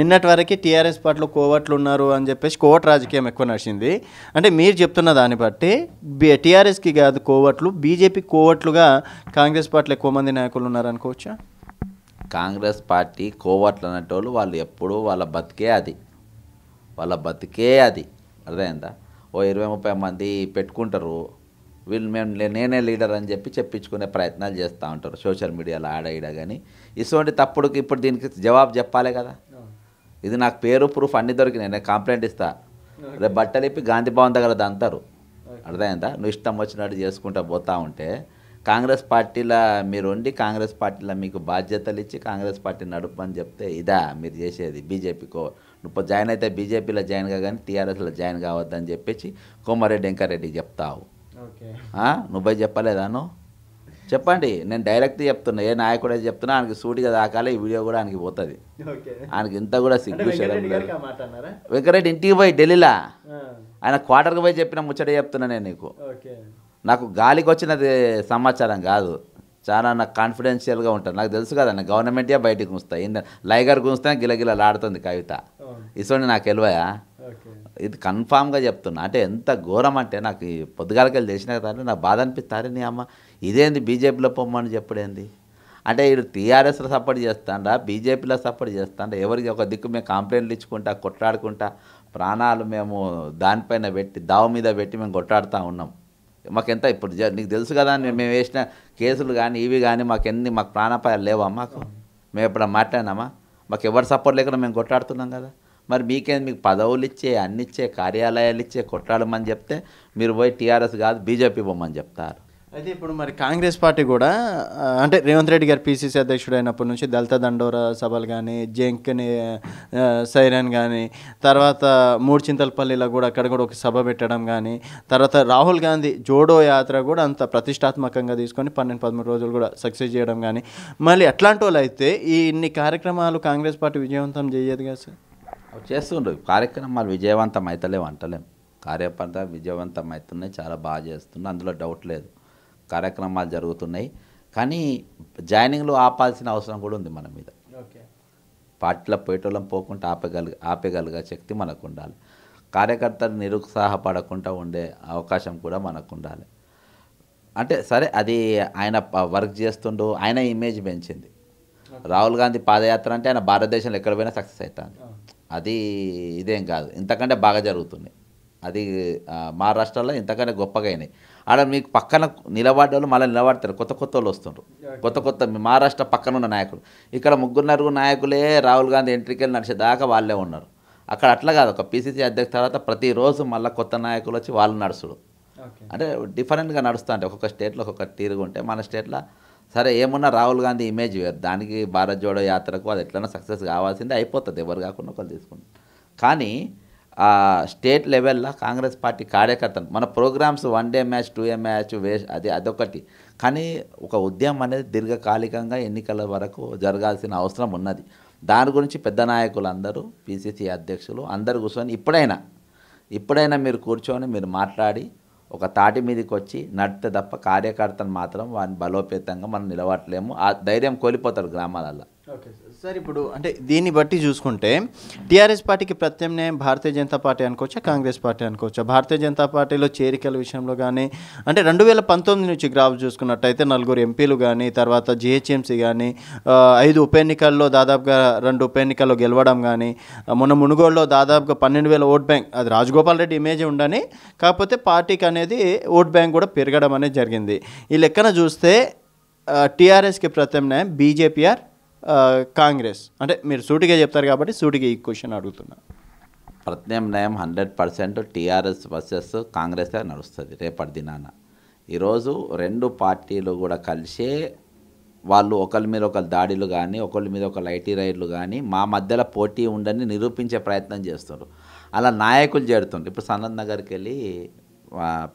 నిన్నటి వరకు టీఆర్ఎస్ పార్టీలో కోవట్లు ఉన్నారు అని చెప్పేసి కోవట్ రాజకీయం ఎక్కువ నడిచింది. అంటే మీరు చెప్తున్న దాన్ని బట్టి టీఆర్ఎస్కి కాదు కోవట్లు బీజేపీ కోవట్లుగా కాంగ్రెస్ పార్టీలో ఎక్కువ మంది నాయకులు ఉన్నారు అనుకోవచ్చా కాంగ్రెస్ పార్టీ కోవట్లు అనేటోళ్ళు వాళ్ళు ఎప్పుడూ వాళ్ళ బతికే అది. వాళ్ళ బతికే అది. అర్థమైందా? ఓ ఇరవై ముప్పై మంది పెట్టుకుంటారు. వీళ్ళు మేము నేనే లీడర్ అని చెప్పి చెప్పించుకునే ప్రయత్నాలు చేస్తూ ఉంటారు సోషల్ మీడియాలో ఆడ ఈడ కానీ ఇటువంటి తప్పుడుకి ఇప్పుడు దీనికి జవాబు చెప్పాలి కదా. ఇది నాకు పేరు ప్రూఫ్ అన్ని దొరికినాయి. నేను కంప్లైంట్ ఇస్తా. రేపు బట్టలు ఇప్పి గాంధీ భవన్ దగ్గర దంతారు. అర్థమైందా? నువ్వు ఇష్టం వచ్చినట్టు చేసుకుంటా పోతా ఉంటే కాంగ్రెస్ పార్టీలో మీరు ఉండి కాంగ్రెస్ పార్టీలో మీకు బాధ్యతలు ఇచ్చి కాంగ్రెస్ పార్టీ నడుపని చెప్తే ఇదా మీరు చేసేది? బీజేపీకో. నువ్వు జాయిన్ అయితే బీజేపీలో జాయిన్ కానీ టీఆర్ఎస్లో జాయిన్ కావద్దని చెప్పేసి కోమారెడ్డి వెంకారెడ్డికి చెప్తావు? నువ్వు పోయి చెప్పలేదా నువ్వు? చెప్పండి నేను డైరెక్ట్ చెప్తున్నా ఏ నాయకుడే చెప్తున్నా ఆయనకి సూటిగా దాకాలి ఈ వీడియో కూడా ఆయనకి పోతుంది. ఆయనకి ఇంత కూడా సిగ్గు వెంకరెడ్డి ఇంటికి పోయి ఢిల్లీలో? ఆయన క్వార్టర్కి పోయి చెప్పిన ముచ్చట చెప్తున్నా నేను నీకు. నాకు గాలికి వచ్చినది సమాచారం కాదు. చాలా నాకు కాన్ఫిడెన్షియల్గా ఉంటుంది నాకు తెలుసు కదా నాకు గవర్నమెంటే బయటికి ఉంచుతాయి లైగర్ గుంస్తే గిలగిలలాడుతుంది కవిత. ఇసోని నాకు తెలివయా? ఇది కన్ఫామ్గా చెప్తున్నా. అంటే ఎంత ఘోరం అంటే నాకు ఈ పొద్దుగాలకెళ్ళి తెలిసిన కదా నాకు బాధ అనిపిస్తారే నీ అమ్మ ఇదేంది బీజేపీలో పొమ్మని చెప్పుడేంది అంటే వీడు టీఆర్ఎస్లో సపోర్ట్ చేస్తాడా? బీజేపీలో సపోర్ట్ చేస్తాడా? ఎవరికి ఒక దిక్కు మేము కంప్లైంట్లు ఇచ్చుకుంటా కొట్లాడుకుంటా ప్రాణాలు మేము దానిపైన పెట్టి దావ మీద పెట్టి మేము కొట్లాడుతూ ఉన్నాం. మాకెంత ఇప్పుడు జ- నీకు తెలుసు కదా మేము వేసిన కేసులు కానీ ఇవి కానీ మాకు ఎన్ని మాకు ప్రాణాపాయాలు లేవా మాకు? మేము ఎప్పుడన్నా మాట్లాడినామా? మాకు ఎవరు సపోర్ట్ లేకుండా మేము కొట్లాడుతున్నాం కదా. మరి మీకేం మీకు పదవులు ఇచ్చే అన్ని ఇచ్చే కార్యాలయాలు ఇచ్చే కొట్లాడమని చెప్తే మీరు పోయి టీఆర్ఎస్ కాదు బీజేపీ పోమని చెప్తారు. అయితే ఇప్పుడు మరి కాంగ్రెస్ పార్టీ కూడా అంటే రేవంత్ రెడ్డి గారు పీసీసీ అధ్యక్షుడు అయినప్పటి నుంచి దళిత దండోరా సభలు కానీ జంక్ని సైరన్ కానీ తర్వాత మూడు చింతలపల్లిలో కూడా అక్కడ కూడా ఒక సభ పెట్టడం కానీ తర్వాత రాహుల్ గాంధీ జోడో యాత్ర కూడా అంత ప్రతిష్టాత్మకంగా తీసుకొని పన్నెండు పదమూడు రోజులు కూడా సక్సెస్ చేయడం కానీ మళ్ళీ అట్లాంటి వాళ్ళు అయితే ఈ ఇన్ని కార్యక్రమాలు కాంగ్రెస్ పార్టీ విజయవంతం చేయదు కదా సార్? అవి చేస్తుండ్రు. కార్యక్రమాలు విజయవంతం అవుతలేవు అంటలేం. కార్యపంత విజయవంతం అవుతున్నాయి చాలా బాగా చేస్తున్నాయి అందులో డౌట్ లేదు. కార్యక్రమాలు జరుగుతున్నాయి. కానీ జాయినింగ్లో ఆపాల్సిన అవసరం కూడా ఉంది మన మీద. ఓకే. పార్టీలో పోయేటోళ్ళం పోకుండా ఆపగలి ఆపగలిగే శక్తి మనకు ఉండాలి కార్యకర్తలు నిరుత్సాహపడకుండా ఉండే అవకాశం కూడా మనకు ఉండాలి అంటే సరే అది ఆయన వర్క్ చేస్తుండు ఆయన ఇమేజ్ పెంచింది. రాహుల్ గాంధీ పాదయాత్ర అంటే ఆయన భారతదేశంలో ఎక్కడ పోయినా సక్సెస్ అవుతాను అది ఇదేం కాదు. ఇంతకంటే బాగా జరుగుతుంది అది మహారాష్ట్రలో ఇంతకంటే గొప్పగా అయినాయి. ఆడ మీకు పక్కన నిలబడ్డ వాళ్ళు మళ్ళీ నిలబడతారు. కొత్త కొత్త వాళ్ళు వస్తుండ్రు. కొత్త కొత్త మీ మహారాష్ట్ర పక్కన ఉన్న నాయకులు. ఇక్కడ ముగ్గురు నలుగురు నాయకులే రాహుల్ గాంధీ ఎంట్రీకి వెళ్ళి నడిచేదాకా వాళ్ళే ఉన్నారు. అక్కడ అట్లా కాదు. ఒక పీసీసీ అధ్యక్ష తర్వాత ప్రతిరోజు మళ్ళీ కొత్త నాయకులు వచ్చి వాళ్ళు నడుచుడు. అంటే డిఫరెంట్గా నడుస్తూ అంటే ఒక్కొక్క స్టేట్లో ఒక్కొక్క తీరుగా ఉంటే మన స్టేట్లో సరే ఏమున్నా రాహుల్ గాంధీ ఇమేజ్ వేరు. దానికి భారత్ జోడో యాత్రకు అది ఎట్లైనా సక్సెస్ కావాల్సిందే అయిపోతుంది. ఎవరు కాకుండా ఒకరు తీసుకుంటారు. కానీ ఆ స్టేట్ లెవెల్లో కాంగ్రెస్ పార్టీ కార్యకర్తలు మన programs one day match two ఏ మ్యాచ్ వేస్ట్ అది అదొకటి. కానీ ఒక ఉద్యమం అనేది దీర్ఘకాలికంగా ఎన్నికల వరకు జరగాల్సిన అవసరం ఉన్నది. దాని గురించి పెద్ద నాయకులు అందరూ పిసిసి అధ్యక్షులు అందరు కూర్చొని ఇప్పుడైనా ఇప్పుడైనా మీరు కూర్చొని మీరు మాట్లాడి ఒక తాటి మీదకి వచ్చి నడితే తప్ప కార్యకర్తను మాత్రం వారిని బలోపేతంగా మనం నిలబట్టలేము ఆ ధైర్యం కోల్పోతారు గ్రామాలలో ఓకే సార్. ఇప్పుడు అంటే దీన్ని బట్టి చూసుకుంటే టీఆర్ఎస్ పార్టీకి ప్రత్యామ్నాయం భారతీయ జనతా పార్టీ అనుకోవచ్చా కాంగ్రెస్ పార్టీ అనుకోవచ్చా భారతీయ జనతా పార్టీలో చేరికల విషయంలో కానీ అంటే రెండు వేల పంతొమ్మిది నుంచి గ్రాఫ్ చూసుకున్నట్టయితే నలుగురు ఎంపీలు కానీ తర్వాత జిహెచ్ఎంసీ కానీ ఐదు ఉప ఎన్నికల్లో దాదాపుగా రెండు ఉప ఎన్నికల్లో గెలవడం కానీ మొన్న మునుగోడులో దాదాపుగా పన్నెండు వేల ఓట్ బ్యాంక్ అది రాజగోపాల్ రెడ్డి ఇమేజ్ ఉండని కాకపోతే పార్టీకి అనేది ఓట్ బ్యాంక్ కూడా పెరగడం అనేది జరిగింది ఈ లెక్కన చూస్తే టీఆర్ఎస్కి ప్రత్యామ్నాయం బీజేపీఆర్ కాంగ్రెస్. అంటే మీరు సూటిగా చెప్తారు కాబట్టి సూటిగా ఈ క్వశ్చన్ అడుగుతున్నా. ప్రత్యామ్నాయం హండ్రెడ్ పర్సెంట్ టీఆర్ఎస్ వర్సెస్ కాంగ్రెసే నడుస్తుంది రేపటి దినాన. ఈరోజు రెండు పార్టీలు కూడా కలిసే వాళ్ళు ఒకరి మీద ఒకరు దాడులు కానీ ఒకరి మీద ఒకరు ఐటీ రైడ్లు కానీ మా మధ్యలో పోటీ ఉండని నిరూపించే ప్రయత్నం చేస్తున్నారు. అలా నాయకులు చేరుతుండ్రు. ఇప్పుడు సనత్ నగర్కి వెళ్ళి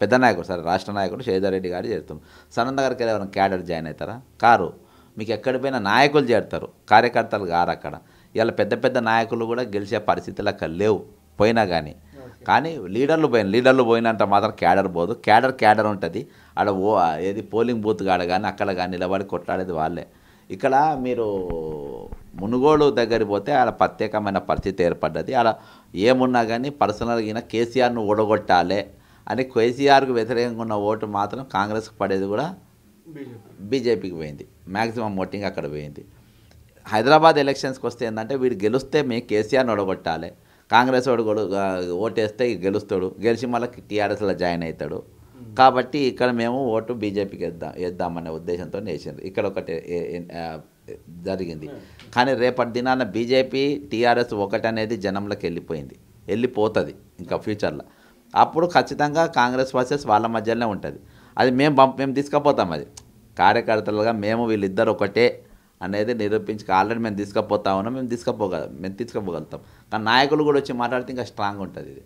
పెద్ద నాయకుడు సరే రాష్ట్ర నాయకుడు శ్రీధర్ రెడ్డి గారు చేరుతున్నారు సనత్ నగర్కి వెళ్ళి ఎవరైనా క్యాడర్ జాయిన్ అవుతారా? కారు. మీకు ఎక్కడ పోయినా నాయకులు చేరుతారు? కార్యకర్తలు గారు అక్కడ. ఇలా పెద్ద పెద్ద నాయకులు కూడా గెలిచే పరిస్థితులు అక్కడ లేవు. పోయినా కానీ కానీ లీడర్లు పోయిన లీడర్లు పోయినంత మాత్రం క్యాడర్ పోదు. క్యాడర్ క్యాడర్ ఉంటుంది. ఆడ ఓ ఏది పోలింగ్ బూత్ కాడ కానీ అక్కడ కానీ నిలబడి కొట్లాడేది వాళ్ళే. ఇక్కడ మీరు మునుగోడు దగ్గరికి పోతే ఆడ ప్రత్యేకమైన పరిస్థితి ఏర్పడ్డది. ఆడ ఏమున్నా కానీ పర్సనల్గా కేసీఆర్ను ఓడగొట్టాలి అని కేసీఆర్కు వ్యతిరేకంగా ఉన్న ఓటు మాత్రం కాంగ్రెస్కి పడేది కూడా బీజేపీకి పోయింది. మ్యాక్సిమం ఓటింగ్ అక్కడ పోయింది. హైదరాబాద్ ఎలక్షన్స్కి వస్తే ఏంటంటే వీడు గెలిస్తే మేము కేసీఆర్ని ఓడగొట్టాలి. కాంగ్రెస్ వాడు ఓటేస్తే గెలుస్తాడు. గెలిచి మళ్ళీ టీఆర్ఎస్లో జాయిన్ అవుతాడు. కాబట్టి ఇక్కడ మేము ఓటు బీజేపీకి వేద్దాం వేద్దామనే ఉద్దేశంతో వేసింది ఇక్కడ ఒకటి జరిగింది. కానీ రేపటి దినాన బీజేపీ టీఆర్ఎస్ ఒకటనేది జనంలోకి వెళ్ళిపోయింది. వెళ్ళిపోతుంది ఇంకా ఫ్యూచర్లో. అప్పుడు ఖచ్చితంగా కాంగ్రెస్ వర్సెస్ వాళ్ళ మధ్యలోనే ఉంటుంది. అది మేము పంప మేము తీసుకుపోతాం అది. కార్యకర్తలుగా మేము వీళ్ళిద్దరు ఒకటే అనేది నిరూపించి ఆల్రెడీ మేము తీసుకుపోతా ఉన్నాం మేము తీసుకుపోగలం మేము తీసుకుపోగలుగుతాం. కానీ నాయకులు కూడా వచ్చి మాట్లాడితే ఇంకా స్ట్రాంగ్ ఉంటుంది ఇది.